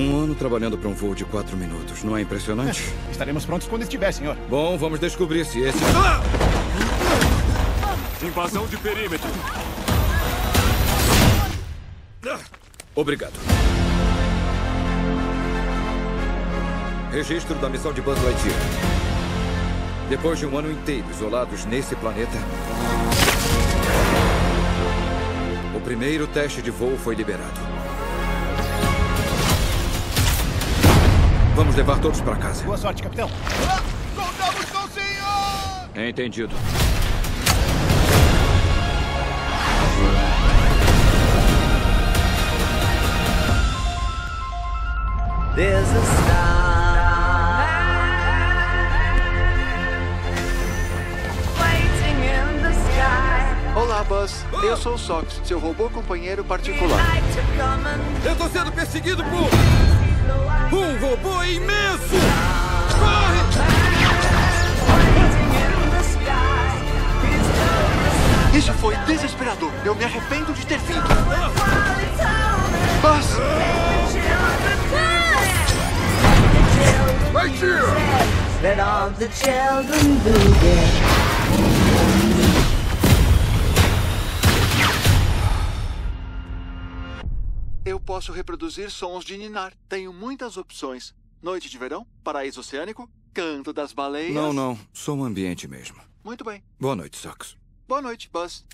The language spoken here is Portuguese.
Um ano trabalhando para um voo de quatro minutos. Não é impressionante? É, estaremos prontos quando estiver, senhor. Bom, vamos descobrir se esse... Ah! Invasão de perímetro. Obrigado. Registro da missão de Buzz Lightyear. Depois de um ano inteiro isolados nesse planeta, o primeiro teste de voo foi liberado. Vamos levar todos para casa. Boa sorte, capitão. Ah, contamos com o senhor! Entendido. There's a star waiting in the sky. Olá, Buzz. Eu sou o Sox, seu robô companheiro particular. Eu tô sendo perseguido por um robô imenso! Corre! Isso foi desesperador. Eu me arrependo de ter vindo. it's over. Buzz! Let all the children do posso reproduzir sons de ninar. Tenho muitas opções. Noite de verão, paraíso oceânico, canto das baleias. Não, não. Sou um ambiente mesmo. Muito bem. Boa noite, Sox. Boa noite, Buzz.